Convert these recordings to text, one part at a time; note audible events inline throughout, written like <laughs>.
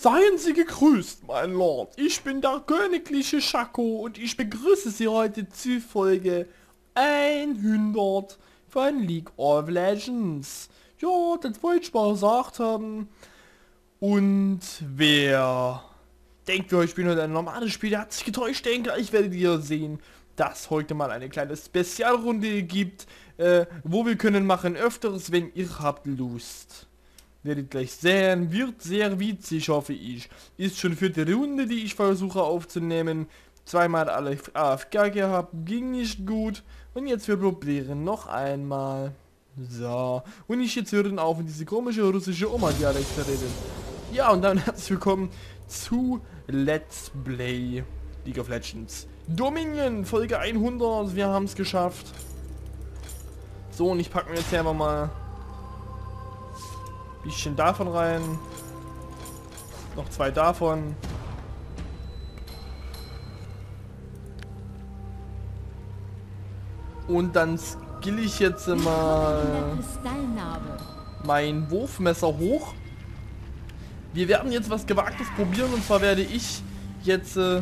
Seien Sie gegrüßt, mein Lord. Ich bin der königliche Schako und ich begrüße Sie heute zu Folge 100 von League of Legends. Ja, das wollte ich mal gesagt haben. Und wer denkt, wir spielen heute ein normales Spiel, der hat sich getäuscht, denke ich, werdet ihr sehen, dass heute mal eine kleine Spezialrunde gibt, äh, wo wir können machen öfteres, wenn ihr habt Lust. Werdet gleich sehen, wird sehr witzig, hoffe ich. Ist schon für die Runde, die ich versuche aufzunehmen. Zweimal alle AFK gehabt, ging nicht gut. Und jetzt wir probieren noch einmal. So. Und ich jetzt hören auf, in diese komische russische Oma-Dialekt zu reden. Ja, und dann <laughs> herzlich willkommen zu Let's Play League of Legends. Dominion, Folge 100, wir haben es geschafft. So, und ich packe mir jetzt einfach mal bisschen davon rein. Noch zwei davon. Und dann skill ich jetzt mal mein Wurfmesser hoch. Wir werden jetzt was Gewagtes probieren und zwar werde ich jetzt, äh,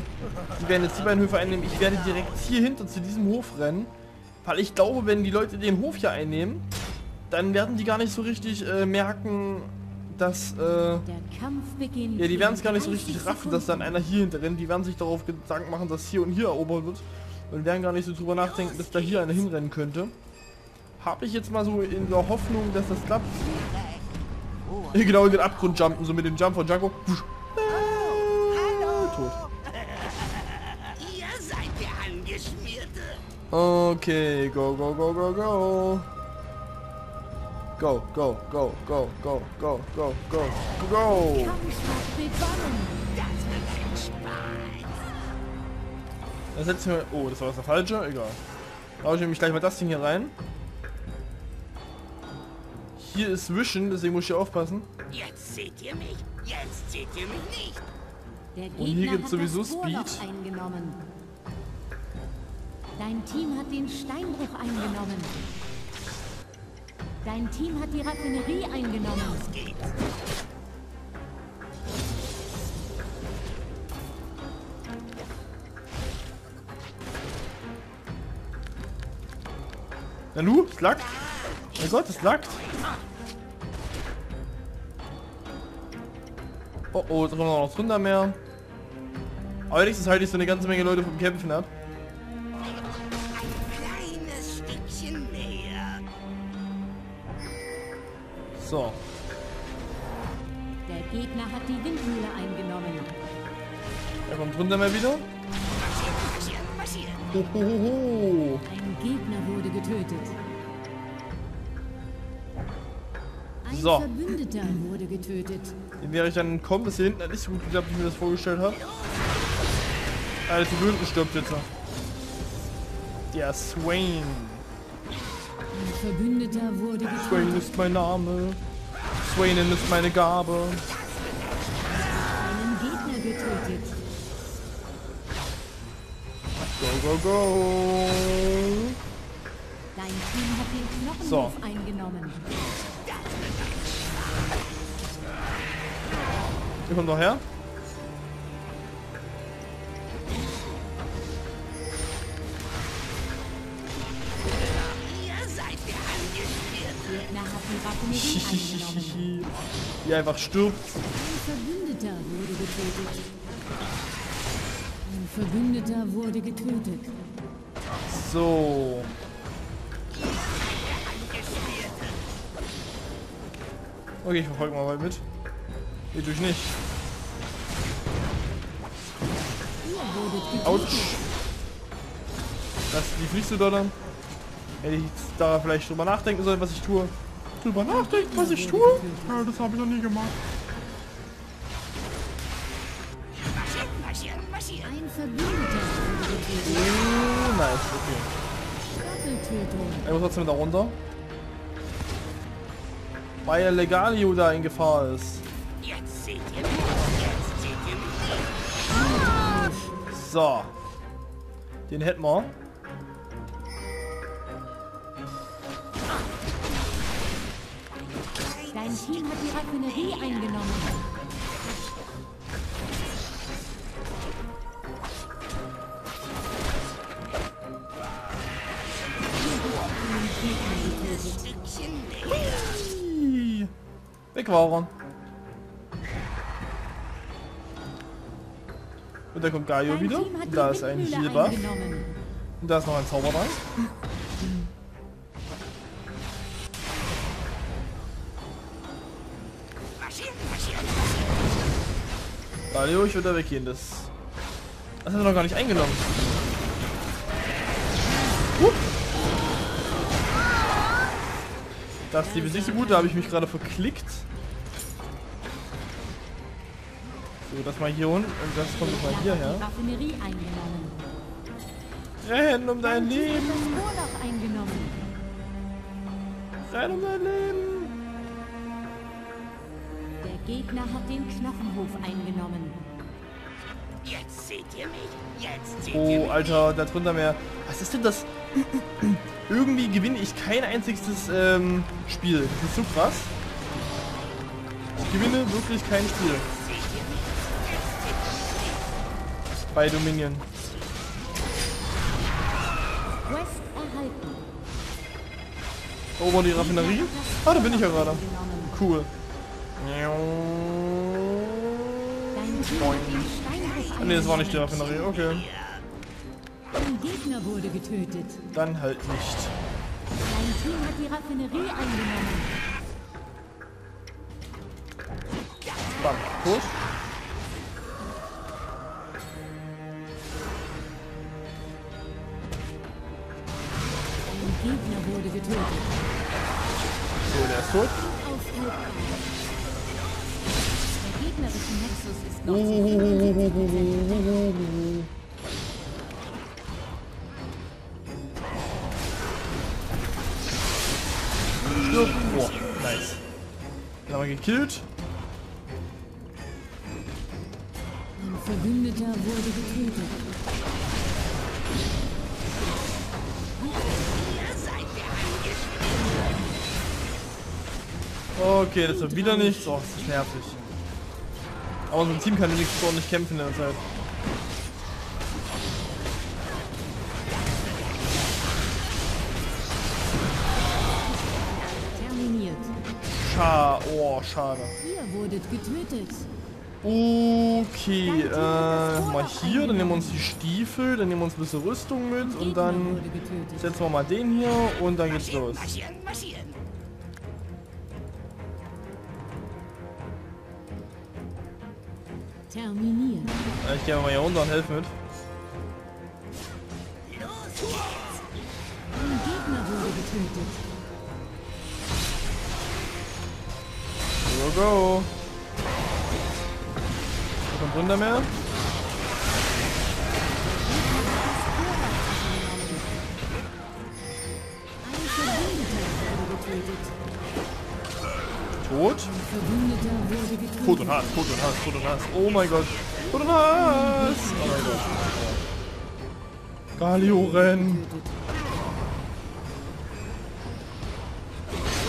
die werden jetzt die beiden Höfe einnehmen, ich werde direkt hier hinter zu diesem Hof rennen. Weil ich glaube, wenn die Leute den Hof hier einnehmen, dann werden die gar nicht so richtig äh, merken, dass, äh, ja, die werden es gar nicht so richtig raffen, dass dann einer hier hinter rennt. Die werden sich darauf Gedanken machen, dass hier und hier erobert wird. Und werden gar nicht so drüber nachdenken, dass da hier einer hinrennen könnte. Habe ich jetzt mal so in der Hoffnung, dass das klappt. <laughs> genau in den Abgrund jumpen, so mit dem Jump von Django. Äh, tot. Okay, go, go, go, go, go. Go, go, go, go, go, go, go, go, go! Da setzen wir... Oh, das war das der falsche? Egal. Da ich nämlich gleich mal das Ding hier rein. Hier ist Wischen, deswegen muss ich hier aufpassen. Jetzt seht ihr mich, jetzt seht ihr mich nicht. Und hier gibt es sowieso Speed. Dein Team hat den Steinbruch eingenommen. Dein Team hat die Raffinerie eingenommen. Los geht's. Nanu, es lackt. Mein Gott, es lackt. Oh oh, drin noch drunter mehr. Aber wenigstens halte ich so eine ganze Menge Leute vom Kämpfen ab. So. Der Gegner hat die Windmühle eingenommen. Er kommt runter mal wieder. Hohoho. Ein Gegner wurde getötet. Ein so. Verbündeter wurde getötet. Den wäre ich dann entkommen. Das hier hinten hat nicht so gut geklappt, wie ich mir das vorgestellt habe. Alter, Verbündeten stirbt jetzt. Der Swain. Verbündeter wurde getötet. Swain ist mein Name. Swainen ist meine Gabe. Einen Gegner getötet. Go, go, go. Dein Team hat den Knochenhof so. eingenommen. Ihr kommt noch her. Die einfach stirbt. Ein Verbündeter wurde getötet. Ein Verbündeter wurde getötet. So. Okay, ich verfolge mal mit. Nee, durch nicht. Autsch. Das, fliegst du da dann? Hätte ich da vielleicht drüber nachdenken sollen, was ich tue. Drüber nachdenken, was ich tue? Ja, das habe ich noch nie gemacht. Oh, nice, okay. Er muss trotzdem da runter. Weil Legalio da in Gefahr ist. So. Den hätten wir. Das Ziel hat die Raffinerie eingenommen. Weg war er. Und da kommt Gaio wieder. Da ist ein Healer. Und da ist noch ein Zaubertrank. Galio, ich würde da weggehen. Das, das hat er noch gar nicht eingenommen. Hup. Das lief nicht so gut, da habe ich mich gerade verklickt. So, das mal hier unten und das kommt mal hierher. Renn um dein Leben! Renn um dein Leben! Der Gegner hat den Knochenhof eingenommen. Jetzt seht ihr mich. Jetzt seht ihr Oh, mich. Alter, da drunter mehr. Was ist denn das? <clears throat> Irgendwie gewinne ich kein einziges ähm, Spiel. Das ist so krass. Ich gewinne wirklich kein Spiel. Ihr. Bei Dominion. Quest erhalten. Ober die Raffinerie. Ah, da bin ich ja gerade. Cool. Ne, das war nicht die. Raffinerie. Okay. Ein Gegner wurde getötet. Dann halt nicht. Dein Team hat die Raffinerie eingenommen. Bam. Tot. Ein Gegner wurde getötet. So, der ist tot. Nexus ist noch Oh. zu 75%. Stirb. Boah, nice. Den haben wir gekillt. Ein Verbündeter wurde getötet. Okay, das wird wieder nichts. Oh, das ist nervig. Aber so ein Team kann nicht so ordentlich kämpfen in der Zeit. Terminiert. Scha oh, schade. Ihr wurdet getötet. Okay, äh, mal hier, dann nehmen wir uns die Stiefel, dann nehmen wir uns ein bisschen Rüstung mit und dann setzen wir mal den hier und dann geht's los. Terminiert. Ich gehe mal hier runter und helfe mit. Ein Gegner wurde getötet. Go, go. Da kommt runter mehr. Ein Verbündeter wurde getötet. Tot. Tot und Hass, Tot und Hass, Tot und Hass. Oh mein Gott. Tot und Hass. Oh mein Gott. Galio, renn. Getötet.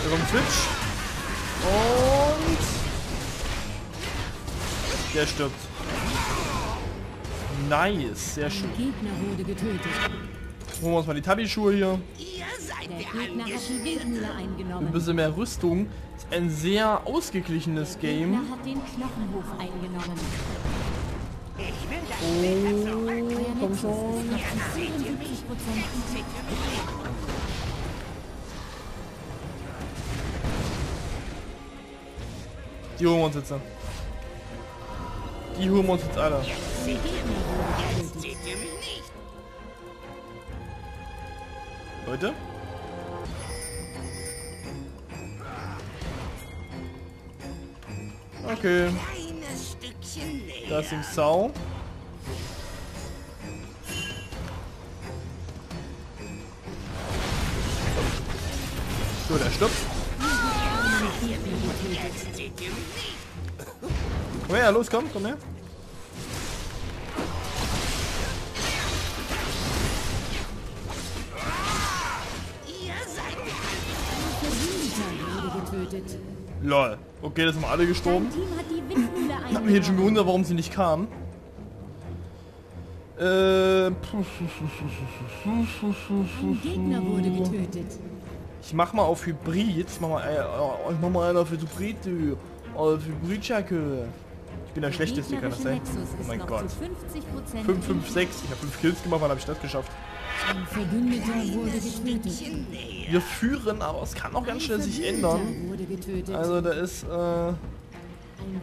Da kommt Twitch. Und... Der stirbt. Nice, sehr schön. Gegner wurde getötet. Holen wir uns mal die Tabi-Schuhe hier. Ihr seid Der der Gegner hat die Angeschwindene. Windmühle Ein bisschen mehr Rüstung. Ist ein sehr ausgeglichenes Der Game. Hat den Knochenhof eingenommen. Ich will das. Euer komm schon. ist noch zu 75 Prozent Seht ihr mich. Die holen wir uns jetzt. Die holen wir uns jetzt alle. Jetzt Okay, Kleines Stückchen näher. da ist die Sau. So, der nicht. Komm her, los, komm, komm her. Ihr seid getötet. Lol. Okay, das sind wir alle gestorben. Ich hab mich jetzt schon gewundert, warum sie nicht kam. Äh. Ich mach mal auf Hybrid. Ich mach mal, äh, ich mach mal einer für Hybrid, du. Auf Hybrid-Jacke. Ich bin der Schlechteste, kann das sein? Oh mein Gott. 5, 5, 6. Ich habe 5 Kills gemacht, wann habe ich das geschafft? Wir führen, aber es kann auch ganz schnell sich ändern. Also da ist äh, Ein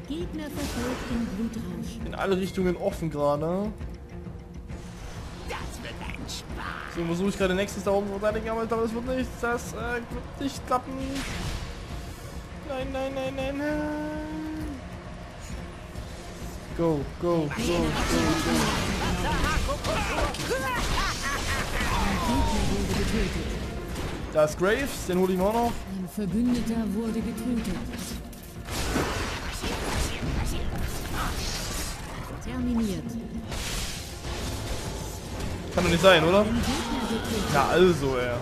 Gegner verfolgt in Blutrausch. in alle Richtungen offen gerade. So versuche ich gerade nächstes da oben zu verteidigen, aber das wird nicht. Das äh, wird nicht klappen. Nein, nein, nein, nein, nein. Go, go, go, go, go. Da ist Graves, den hole ich mir auch noch. Ein Verbündeter wurde getötet. Terminiert. Kann doch nicht sein, oder? Na also, ey.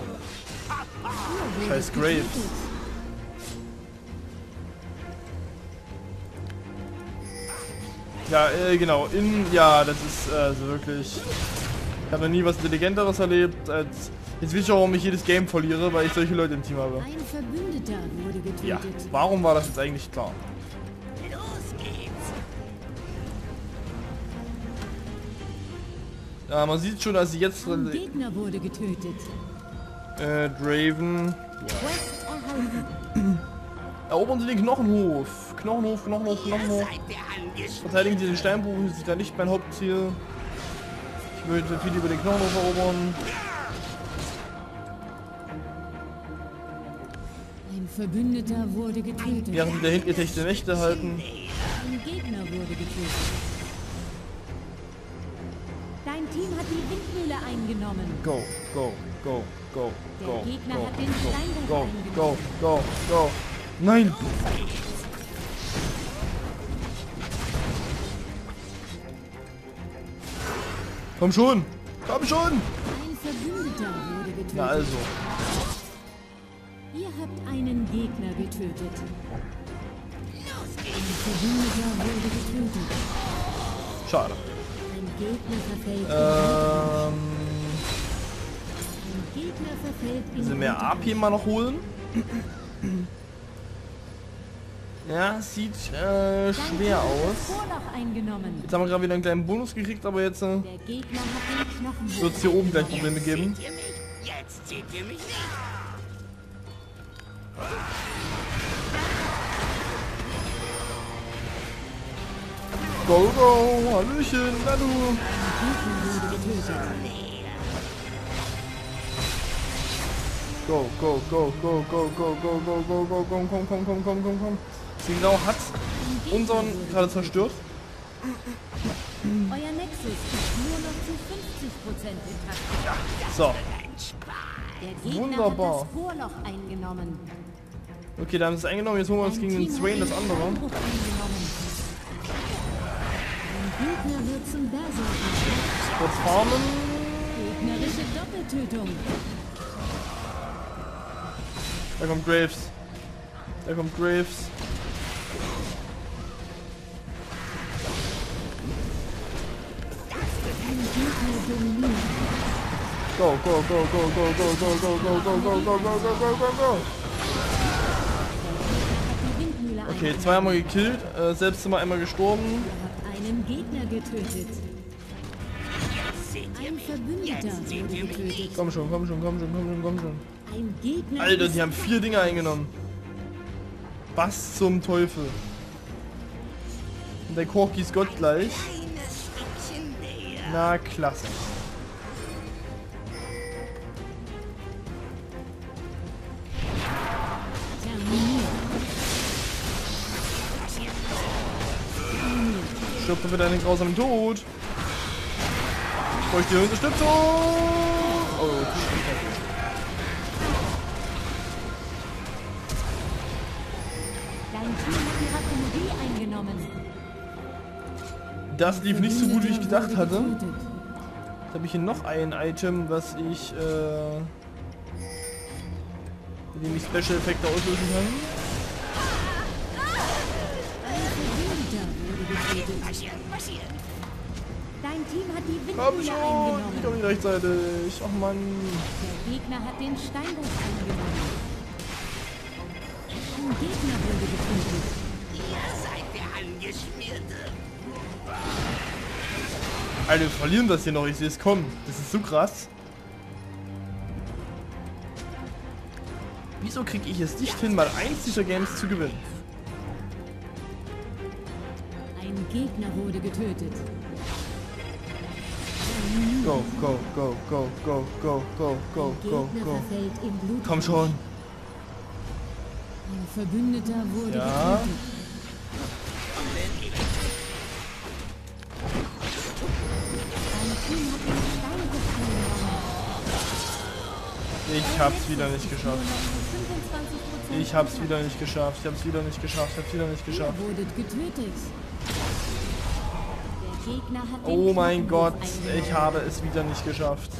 Scheiß. Graves. Ja, äh, genau. In, ja, das ist äh, wirklich. Ich habe noch nie was Intelligenteres erlebt, als. Jetzt wisst ihr, warum ich jedes Game verliere, weil ich solche Leute im Team habe. Ein Verbündeter wurde getötet. Ja, warum war das jetzt eigentlich klar? Los geht's. Ja, man sieht schon, dass sie jetzt Ein Gegner wurde getötet. äh, Draven erobern sie den Knochenhof. Knochenhof, Knochenhof, Knochenhof. Verteidigen sie den Steinbruch, das ist ja nicht mein Hauptziel. Ich würde viel über den Knochenhof erobern. Ein Verbündeter wurde getötet. Während da hinten getechete Nächte halten. Ein Gegner wurde getötet. Dein Team hat die Windmühle eingenommen. Go, go, go, go, Der go, Gegner go, hat den go, Steinwurf go, eingenommen. go, go, go. Nein! Komm schon! Komm schon! Ein Verbündeter wurde getötet. Na also. Ihr habt einen Gegner getötet. Ein Verbündeter wurde getötet. Schade. Ein Gegner verfällt Ähm, Ein Gegner verfällt diese mehr AP mal noch holen. <clears throat> Ja, sieht äh, schwer aus. Jetzt haben wir gerade wieder einen kleinen Bonus gekriegt, aber jetzt äh, wird es hier oben gleich Probleme geben. Seht ihr mich? Jetzt seht ihr mich nicht. Go, go, Hallöchen, na du. Go, go, go, go, go, go, go, go, go, go, komm, komm, komm, komm, komm, komm. Singlau hat unseren gerade zerstört. Euer Nexus ist nur noch zu 50% intakt. So, Der Gegner Wunderbar. hat das Vorloch eingenommen. okay, da haben sie es eingenommen. Jetzt holen wir uns gegen den Swain das andere. Kurz farmen. Gegnerische Doppeltötung. Da kommt Graves. Da kommt Graves. Go, go, go, go, go, go, go, go, go, go, go, go, go, go, go, go, Okay, eingenommen. zwei haben wir gekillt. Äh, selbst sind wir einmal gestorben. Einen Gegner getötet. Ein. Verbündeter wurde getötet. Komm schon, komm schon, komm schon, komm schon, komm schon. Ein Gegner Alter, die haben vier Dinge eingenommen. Was zum Teufel? Und der Korki ist Gott gleich. Na, klasse. terminiert. Stirb doch bitte einen grausamen Tod. Ich bräuchte Unterstützung. Oh, Dein Team hat die Raffinerie eingenommen. Das lief nicht so gut, wie ich gedacht hatte. Jetzt habe ich hier noch ein Item, was ich äh, mit dem ich Special Effekte auslösen kann. Dein Team hat die Komm Windmühle schon, ich komme eingenommen. nicht rechtzeitig. Ach Mann. Der Gegner hat den Steinbruch eingenommen. Ein Gegner wurde getötet. Ihr seid der Angeschmierte. Alter, wir verlieren das hier noch. Ich sehe es kommen. Das ist so krass. Wieso kriege ich es nicht hin, mal eins dieser Games zu gewinnen? Ein Gegner wurde getötet. Go, go, go, go, go, go, go, go, go, go. Komm schon. Ein Verbündeter wurde Ja. getötet. Ich hab's wieder nicht geschafft. noch 25% Ich hab's wieder nicht geschafft. Ich hab's wieder nicht geschafft. Ich hab's wieder nicht geschafft. Oh mein Gott, ich habe es wieder nicht geschafft.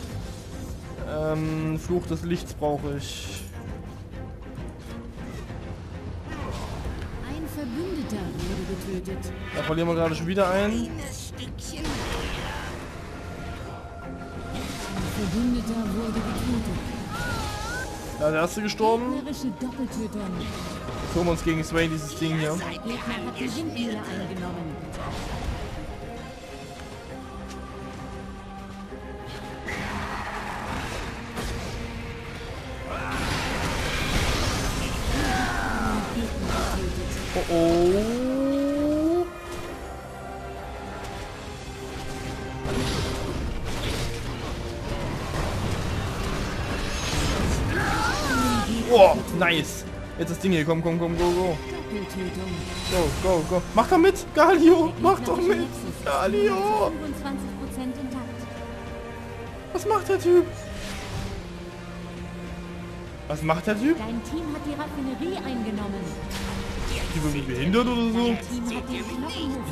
Ähm, Fluch des Lichts brauche ich. Ein Verbündeter wurde getötet. Da verlieren wir gerade schon wieder einen. Ein Verbündeter wurde getötet. Dann hast du gestorben. Gucken wir uns gegen Swain dieses Ding hier. Oh oh. Nice. Jetzt das Ding hier, komm, komm, komm, go, go. Go, go, go. Mach doch mit, Galio. Mach doch mit. Ist Galio. nur noch zu 25% intakt. Was macht der Typ? Was macht der Typ? Dein Team hat die Raffinerie eingenommen. Typ irgendwie behindert oder so?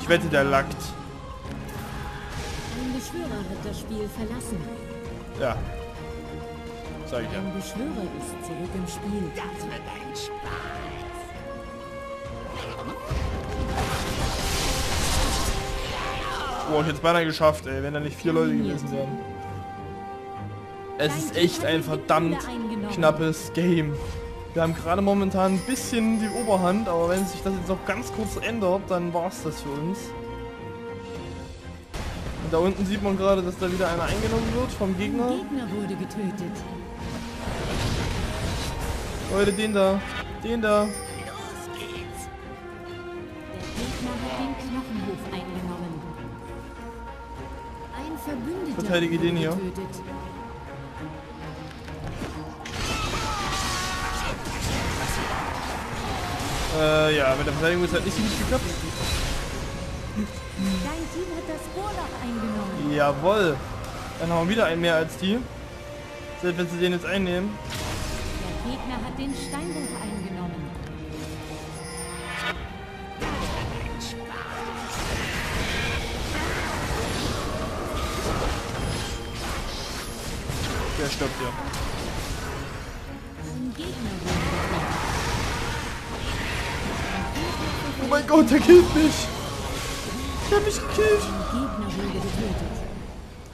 Ich wette, der lackt. Ein Beschwörer hat das Spiel verlassen. Ja. Sag ich ja. Ein Beschwörer ist zurück im Spiel. Das wird ein Spaß. Boah, ich hätte es beinahe geschafft, ey, wenn da nicht vier Leute gewesen wären. Es ist echt ein verdammt knappes Game. Wir haben gerade momentan ein bisschen die Oberhand, aber wenn sich das jetzt noch ganz kurz ändert, dann war's das für uns. Und da unten sieht man gerade, dass da wieder einer eingenommen wird vom Ein Gegner. Gegner wurde getötet. Leute, den da. Den da. Verteidige den hier. Äh, ja, mit der Verteidigung ist halt nicht gut geklappt. Dein Team hat das Vorloch eingenommen. Jawoll. Dann haben wir wieder einen mehr als die. Selbst wenn sie den jetzt einnehmen. Gegner hat den Steinbruch eingenommen. Der stirbt getötet. Oh mein Gott, der killt mich. Der hat mich gekillt.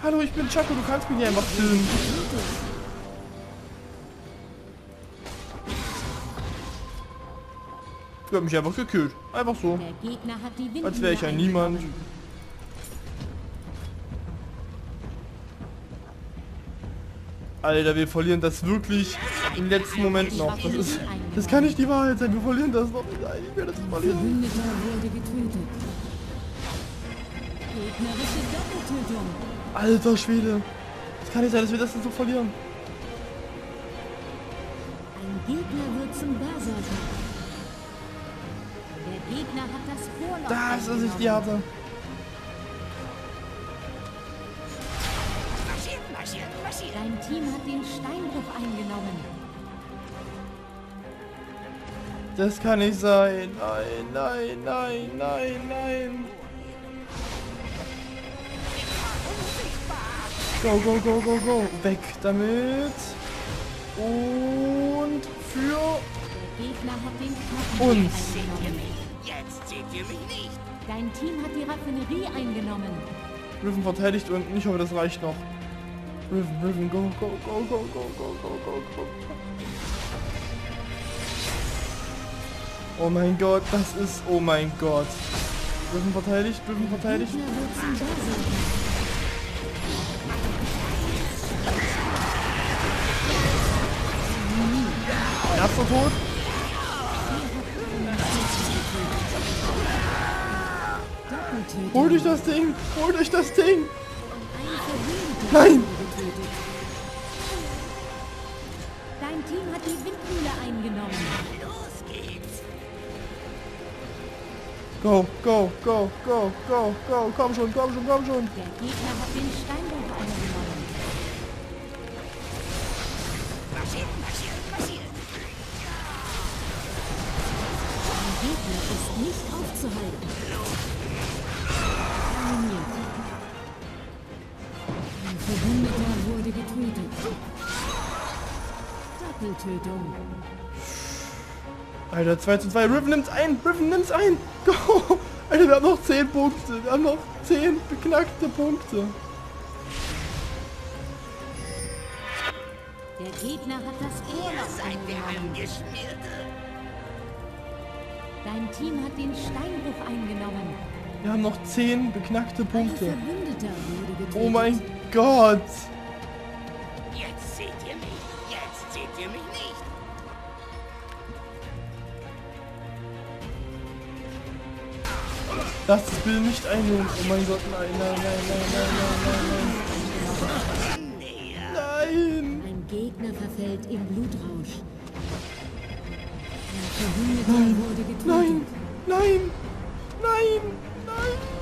Hallo, ich bin Chaco, du kannst mich nicht einfach killen. Der hat mich einfach gekillt. Einfach so. Als wäre ich ein Niemand. Alter, wir verlieren das wirklich im letzten Moment noch. Das ist, das kann nicht die Wahrheit sein. Wir verlieren das noch. Nein, ich werde das verlieren. Alter Schwede. Das kann nicht sein, dass wir das so verlieren. Ein Gegner wird zum Berserker. Der Gegner hat das Vorlauf Da ist, was ich die hatte. Marschiert, marschiert, marschiert. Dein Team hat den Steinbruch eingenommen. Das kann nicht sein. Nein, nein, nein, nein, nein. Go, go, go, go, go. Weg damit. Und für Der Gegner hat den Knochenhof uns. Ihr mich nicht. Dein Team hat die Raffinerie eingenommen. Riven verteidigt unten. Ich hoffe, das reicht noch. Riven, Riven, go, go, go, go, go, go, go, go, go. Oh mein Gott, das ist... Oh mein Gott. Griffin verteidigt, Griffin verteidigt. Erster Tod. Holt euch das Ding. Holt euch das Ding. Nein. Dein Team hat die Windmühle eingenommen. Los geht's. Go, go, go, go, go, go. Komm schon, komm schon, komm schon. Der Gegner hat den Steinbruch eingenommen. Marschieren, marschieren, marschieren. Dein Gegner ist nicht aufzuhalten. Ein Verbündeter wurde getötet. Doppeltötung. Alter, 2 zu 2. Riven nimmt's ein. Riven nimmt's ein. Go. Alter, wir haben noch 10 Punkte. Wir haben noch 10 beknackte Punkte. Der Gegner hat das Ihr seid. Angeschmierte. Dein Team hat den Steinbruch eingenommen. Wir haben noch 10 beknackte Punkte. Oh mein Gott. Jetzt seht ihr mich. Jetzt seht ihr mich nicht. Lass das bitte nicht einnehmen. Oh mein Gott, nein, nein, nein, nein, nein, nein, nein, nein. Ein Gegner verfällt im Blutrausch. Ein getötet. Nein, nein, nein, nein.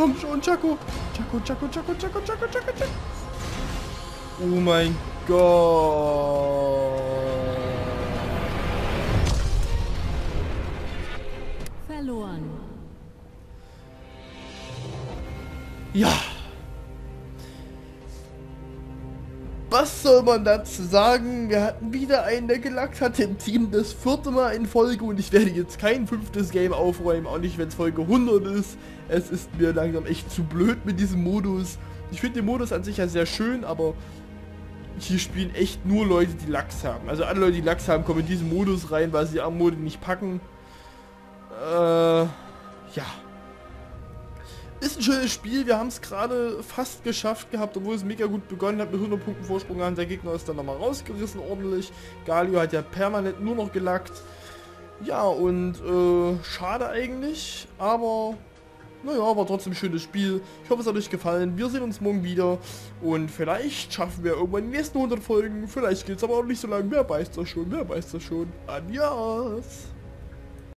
Komm schon, Chaco. Chaco, Chaco, Chaco, Chaco, Chaco, Chaco, Chaco. Oh mein Gott. Verloren. Ja. Was soll man dazu sagen? Wir hatten wieder einen, der gelackt hat im Team das vierte Mal in Folge und ich werde jetzt kein fünftes Game aufräumen, auch nicht wenn es Folge 100 ist. Es ist mir langsam echt zu blöd mit diesem Modus. Ich finde den Modus an sich ja sehr schön, aber hier spielen echt nur Leute, die Lachs haben. Also alle Leute, die Lachs haben, kommen in diesen Modus rein, weil sie am Mode nicht packen. Äh, ja. Ist ein schönes Spiel, wir haben es gerade fast geschafft gehabt, obwohl es mega gut begonnen hat mit 100 Punkten Vorsprung an. Der Gegner ist dann nochmal rausgerissen ordentlich. Galio hat ja permanent nur noch gelackt. Ja, und äh, schade eigentlich, aber naja, war trotzdem ein schönes Spiel. Ich hoffe, es hat euch gefallen. Wir sehen uns morgen wieder und vielleicht schaffen wir irgendwann die nächsten 100 Folgen. Vielleicht geht es aber auch nicht so lange. Wer weiß das schon, wer weiß das schon. Adios.